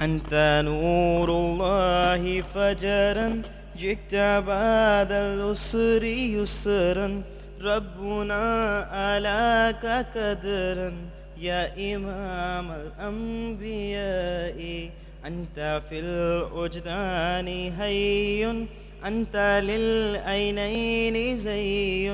أنت نور الله فجرا جئت بعد الأسر يسرا. ربنا ألاك قدرا. يا إمام الأنبياء أنت في الوجدان هي أنت للعينين زي